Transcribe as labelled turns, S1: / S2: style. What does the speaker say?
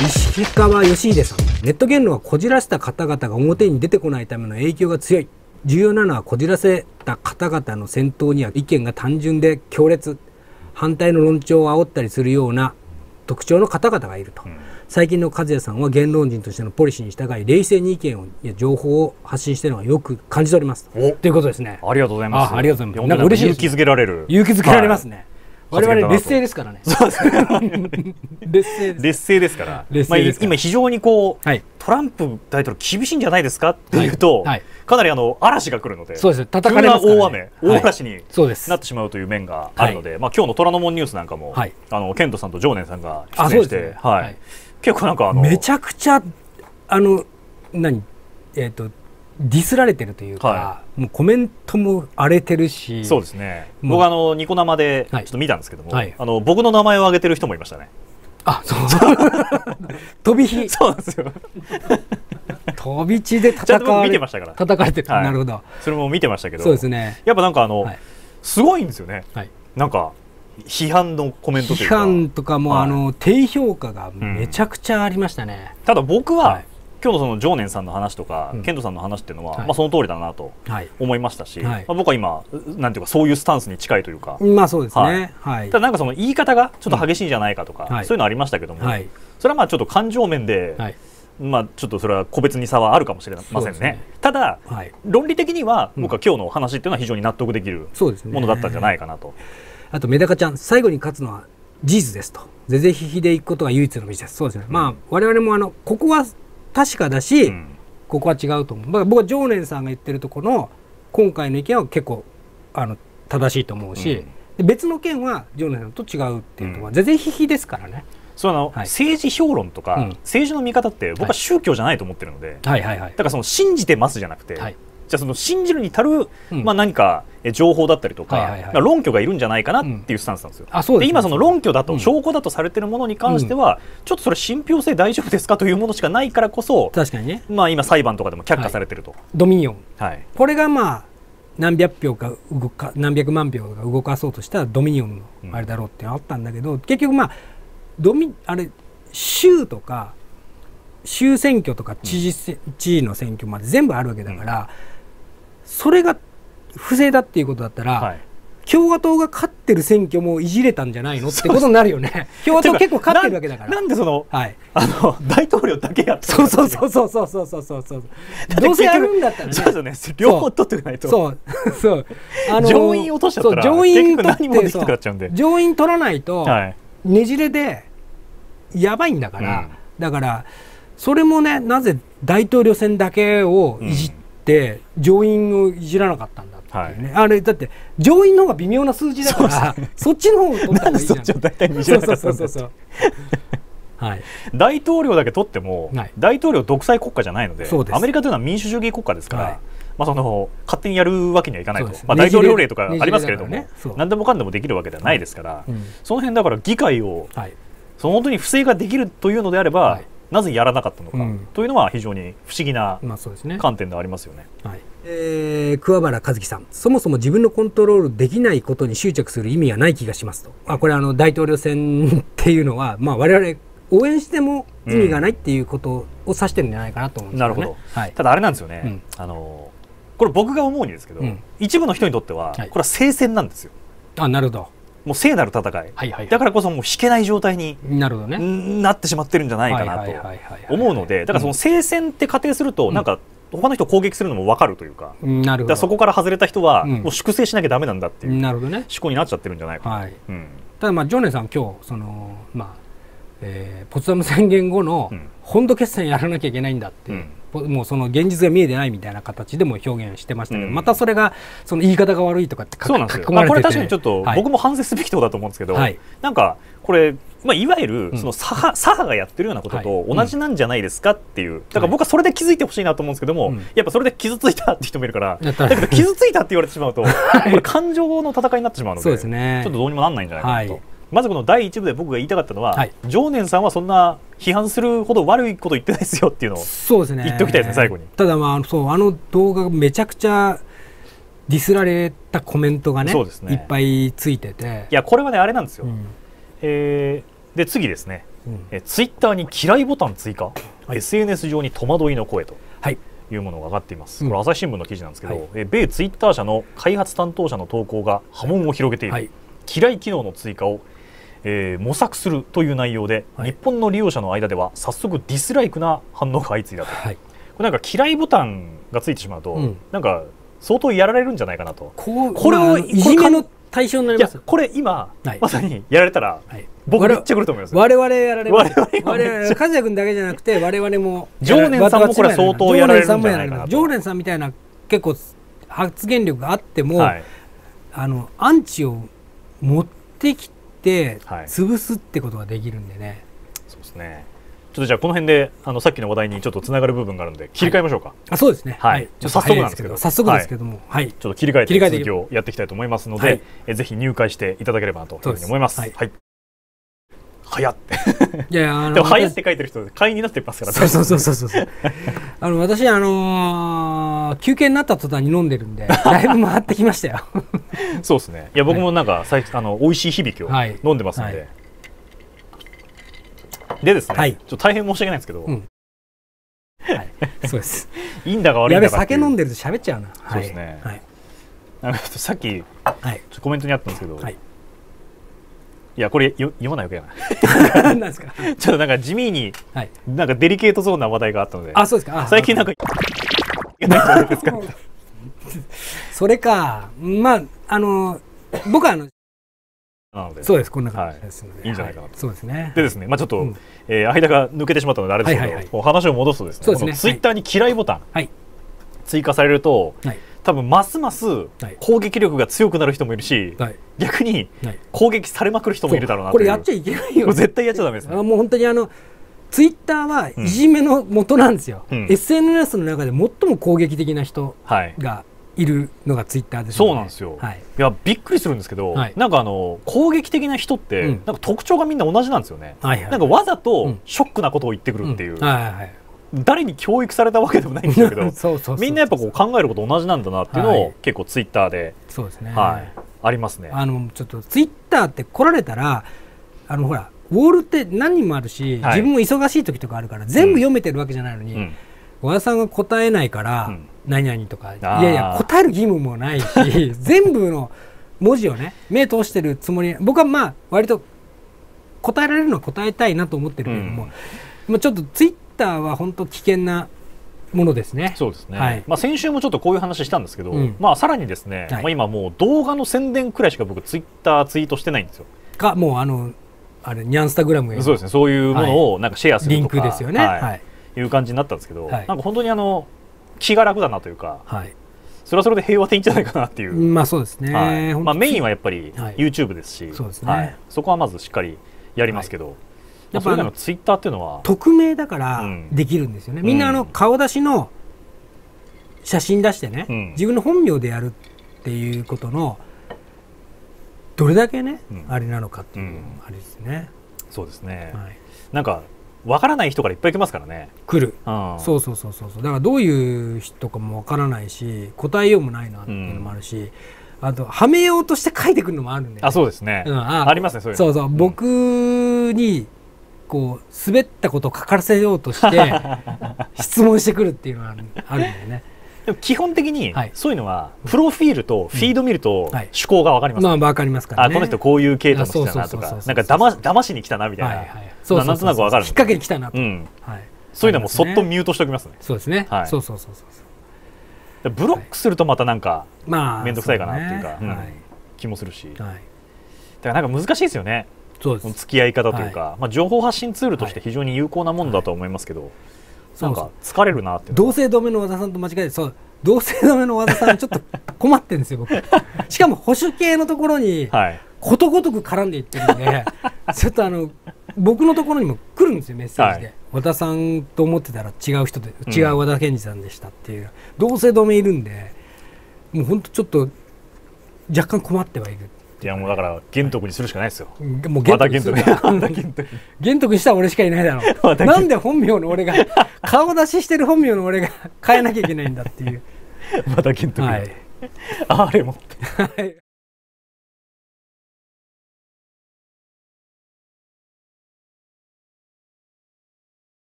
S1: 石川義秀さん。ネット言論はこじらせた方々が表に出てこないための影響が強い。重要なのはこじらせた方々の先頭には意見が単純で強烈。反対の論調を煽ったりするような特徴の方々がいると、うん、最近の和也さんは言論人としてのポリシーに従い冷静に意見をや情報を発信しているのがよく感じ取ります。ということですね。
S2: ありがとうございます。
S1: ありがとうございます。
S2: なんか嬉しい勇気づけられる。
S1: 勇気づけられますね、はい我々劣勢ですからね。そうです
S2: ね。劣勢劣勢ですから。まあ今非常にこう、はい、トランプ大統領厳しいんじゃないですかっていうと、はい。はい、かなりあの嵐が来るので、
S1: そうです叩かれます、
S2: ね、大雨、大嵐になってしまうという面があるので、まあ今日の虎ノ門ニュースなんかも、あのケントさんと常念さんが出演して、はい、結構なんかあの
S1: めちゃくちゃあの何？えっ、とディスられてるというか、はい、もうコメントも荒れてるし
S2: そうですね。僕あのニコ生でちょっと見たんですけども、はい、あの僕の名前を挙げてる人もいましたね。
S1: あそう。飛び火。
S2: そうなんですよ。
S1: 飛び地で叩か
S2: れ見てましたから。
S1: 叩かれてる、はい、なるほど。
S2: それも見てましたけど。
S1: そうですね。
S2: やっぱなんかあの、すごいんですよね、はい、なんか批判のコメント
S1: というか。批判とかも、あの低評価がめちゃくちゃありましたね、
S2: うん、ただ僕は、今日のその常念さんの話とか、うん、ケントさんの話っていうのは、はい、まあ、その通りだなと思いましたし、はい、まあ、僕は今なんていうかそういうスタンスに近いというか、
S1: まあそうですね、
S2: はい、ただなんかその言い方がちょっと激しいんじゃないかとか、うん、そういうのありましたけども、それはまあちょっと感情面で、まあ、ちょっとそれは個別に差はあるかもしれませんね。ね。ただ、論理的には僕は今日の話っていうのは非常に納得できるものだったんじゃないかなと。
S1: あとメダカちゃん最後に勝つのは事実ですと。ぜぜひひでいくことが唯一の道です。そうですね。まあ我々もあのここは確かだし、うん、ここは違うと思う。僕は常念さんが言ってるところの今回の意見は結構あの正しいと思うし、うん、別の件は常念さんと違うっていうのは全然ひひですからね。
S2: その、はい、政治評論とか、うん、政治の見方って僕は宗教じゃないと思ってるので、はいはいはいはい、だからその信じてますじゃなくて、はい、じゃあその信じるに足る、うん、まあ、何か情報だったりとか、論拠がいるんじゃないかなっていうスタンスなんですよ。うん、で、ね、今その論拠だと、証拠だとされてるものに関しては、ちょっとそれ信憑性大丈夫ですかというものしかないからこそ
S1: 確かにね、
S2: まあ、今裁判とかでも却下されてると。はい、
S1: ドミニオン、はい、これがまあ何百票か動か何百万票が動かそうとしたらドミニオンのあれだろうってあったんだけど、うん、結局まあドミあれ州とか州選挙とか知事,、知事の選挙まで全部あるわけだから、それが不正だっていうことだったら、はい、共和党が勝ってる選挙もいじれたんじゃないの？ってことになるよね。共和党結構勝ってるわけだから。
S2: なんでその、はい、あの 大統領だけやって
S1: そうそうそうそうそうそうそうそうそう。どうせやるんだったらね。
S2: そうですね。両方取ってないと。
S1: そうそう。
S2: あの上院落としちゃったら上院取何もできなくなっちゃうんで。
S1: 上院取らないと、ねじれでやばいんだから、うん、だからそれもねなぜ大統領選だけをいじって、って上院をいじらなかったんだっていうね、はい、あれだって上院の方が微妙な数字だからそ,、っちの方を取った方がいいじゃん。そっちを大体にじらなかったんだはい、大
S2: 統領だけ取っても、はい、大統領独裁国家じゃないのでアメリカというのは民主主義国家ですから、はい、まあ、その勝手にやるわけにはいかないと、まあ、大統領令とかありますけれども、ね、何でもかんでもできるわけではないですから、うん、その辺だから議会を、その本当に不正ができるというのであれば、なぜやらなかったのか、というのは非常に不思議な観点でありますよね。
S1: まあ、ねはい。えー、桑原和樹さん。そもそも自分のコントロールできないことに執着する意味がない気がしますと。あこれあの大統領選っていうのは、まあ、我々応援しても意味がないっていうことを指してるんじゃないかなと思うんですよね、なるほど、
S2: はい、ただあれなんですよね、うん、あのこれ僕が思うにですけど、うん、一部の人にとってはこれは聖戦なんですよ。
S1: あなるほど
S2: もう聖なる戦い。はいはいはい、だからこそもう引けない状態になるほど、ね、なってしまってるんじゃないかなと思うのでだからその聖戦って仮定すると、なんか他の人を攻撃するのも分かるというか,、なるほど。そこから外れた人は、もう粛清しなきゃだめなんだっていう。なるほど、ね、思考になっちゃってるんじゃないかな、はい。うん、
S1: ただまあジョネさん今日そのまあえー、ポツダム宣言後の本土決戦やらなきゃいけないんだって、うんもうその現実が見えてないみたいな形でも表現してましたけど、うん、またそれがその言い方が悪いとかって
S2: そうなんですよ、まあ、これ確かにちょっと僕も反省すべきところだと思うんですけど、はい、なんかこれ、まあ、いわゆるその左派,、左派がやってるようなことと同じなんじゃないですかっていう、だから僕はそれで気づいてほしいなと思うんですけども、やっぱそれで傷ついたって人もいるから、だけど傷ついたって言われてしまうと、これ感情の戦いになってしまうのでそうです、ね、ちょっとどうにもなんないんじゃないかなと。はいまずこの第一部で僕が言いたかったのは、はい、常念さんはそんな批判するほど悪いこと言ってないですよっていうのをそうですね。言っておきたいですね最後に。
S1: ただまあそうあの動画めちゃくちゃディスられたコメントがねね。いっぱいついてて。
S2: いやこれはねあれなんですよ、うん、えー、で次ですね。うん、えツイッターに嫌いボタン追加、はい、SNS 上に戸惑いの声と。はい。いうものが上がっています、これ朝日新聞の記事なんですけど、はい、え米ツイッター社の開発担当者の投稿が波紋を広げている、はい、嫌い機能の追加を、えー、模索するという内容で、はい、日本の利用者の間では早速ディスライクな反応が相次いだと、これなんか嫌いボタンがついてしまうと、うん、なんか相当やられるんじゃないかなと。
S1: これをいじめの対象になります
S2: これ今、はい、まさにやられたら、はい、僕めっちゃくると思います
S1: 我々やられます我々我々和也君だけじゃなくて我々も
S2: 常連さんもこれ相当やられるんじゃないかな
S1: 常連さんみたいな結構発言力があっても、はい、あのアンチを持ってきて潰すってことができるんでね、
S2: そうですねちょっとじゃあこの辺であのさっきの話題にちょっとつながる部分があるので切り替えましょうか。はい、
S1: あそうですね。
S2: はい。早速なんですけど、
S1: 早速ですけども、
S2: はい。ちょっと切り替えて続きをやっていきたいと思いますので、はい、えぜひ入会していただければなというふうに思います。はい。はいはやって。いやいや、あの、でも、はやって書いてる人、会員になってますから、
S1: そうそうそうそうそう。あの、私、あのー、休憩になった途端に飲んでるんで、だいぶ回ってきましたよ。
S2: そうですね。いや、僕もなんか、最あの、美味しい響きを飲んでますので、でですね、はい、ちょっと大変申し訳ないんですけど、うん、
S1: はい、そうです。
S2: いいんだか悪いんだ
S1: か酒飲んでると喋っちゃうな。
S2: そうですね。はい。なんかさっき、はい、コメントにあったんですけど、はい、いやこれよ読まないわけやな。なんですか？ちょっとなんか地味に、はい、なんかデリケートそうな話題があったので、
S1: あそうですか。
S2: 最近なんか
S1: それか、まああの僕はあのなので。そうです。こんな感じですので、
S2: はい、いいんじゃないかなと、はい、
S1: そうですね。
S2: でですねまあちょっと、うん、えー、間が抜けてしまったのであれですけど、はいはいはい、話を戻すとですねですね。ツイッターに嫌いボタン、はい、追加されると、はい、多分ますます攻撃力が強くなる人もいるし、はい、逆に攻撃されまくる人もいるだろうな
S1: これやっちゃいけないよ、
S2: 絶対やっちゃダメですね
S1: あもう本当にあのツイッターはいじめの元なんですよ、うん、SNS の中で最も攻撃的な人がいるのがツイッターです、
S2: そうなんですよ、はい、いやびっくりするんですけど、はい、なんかあの攻撃的な人って、うん、なんか特徴がみんな同じなんですよね、はいはい、なんかわざとショックなことを言ってくるっていう、うん。はいはい、誰に教育されたわけでもないんですけどみんなやっぱこう考えること同じなんだなっていうのを、はい、結構ツイッターで
S1: そうですね、
S2: はい、ありますね。
S1: あのちょっとツイッターって来られたらあのほらウォールって何人もあるし、自分も忙しい時とかあるから全部読めてるわけじゃないのに、うん。和田さんが答えないから、何々とかいやいや答える義務もないし 全部の文字をね目通してるつもり。僕はまあ割と答えられるのは答えたいなと思ってるけれども、うん、まあ、ちょっとツイッターは本当危険なものですね。
S2: そうですね。はい、まあ先週もちょっとこういう話したんですけど、うん、まあさらにですね、はい、まあ今もう動画の宣伝くらいしか僕ツイッターツイートしてないんですよ。
S1: かもうあのあれニャンスタグラム
S2: そうですね。そういうものをなんかシェアすると
S1: か、リンクですよね。はい。
S2: い。う感じになったんですけど、なんか本当にあの気が楽だなというか、はい、それはそれで平和でいいんじゃないかなっていう、
S1: まあそうですね、は
S2: い、まあ、メインはやっぱり YouTube ですし、そうですね。そこはまずしっかりやりますけど、やっぱりのツイッターっていうのは
S1: 匿名だからできるんですよね、みんなあの顔出しの写真出してね、自分の本名でやるっていうことのどれだけね、あれなのかっていうのもあれですね、
S2: そうですね、はい、なんかわからない人からいっぱい来ますからね。
S1: 来る、うん、そうそうそうそうだからどういう人かもわからないし答えようもないなっていうのもあるし、うん、あとはめようとして書いてくるのもあるんで、ね、
S2: あそうですね、うん、あありますねそういうそうそう、
S1: 僕にこう滑ったことを書かせようとして 質問してくるっていうのがあるあるんだよね。
S2: でも基本的にそういうのはプロフィールとフィード見ると趣向が分かります、
S1: まあ分かりますから、
S2: ね、あこの人こういう系統の人だなとかなんかだま騙しに来たなみたいな、はいはい、そうなんとなく分かる
S1: 引っ掛けに来たなと、うん。
S2: はい、そういうのもそっとミュートしておきますね。
S1: そうですね、はい、そうそうそう
S2: そうブロックするとまたなんか面倒くさいかなっていうか、はい。気もするし、はい、だからなんか難しいですよねそうです。付き合い方というか、はい、まあ、情報発信ツールとして非常に有効なものだと思いますけど、はい、なんか疲れるなって
S1: 同姓止めの和田さんと間違えてそう。同姓止めの和田さんちょっと困ってるんですよ僕。しかも保守系のところにことごとく絡んでいってるんで ちょっとあの僕のところにも来るんですよメッセージで、はい、和田さんと思ってたら違う人で、違う和田健二さんでしたっていう、同姓止めいるんでもう本当ちょっと若干困ってはいる
S2: いやもうだから玄徳にするしかないですよ。
S1: もう玄徳にする 玄徳にしたら俺しかいないだろ う。なんで本名の俺が顔出ししてる本名の俺が 変えなきゃいけないんだっていう。
S2: また玄徳。はい、あれもって。はい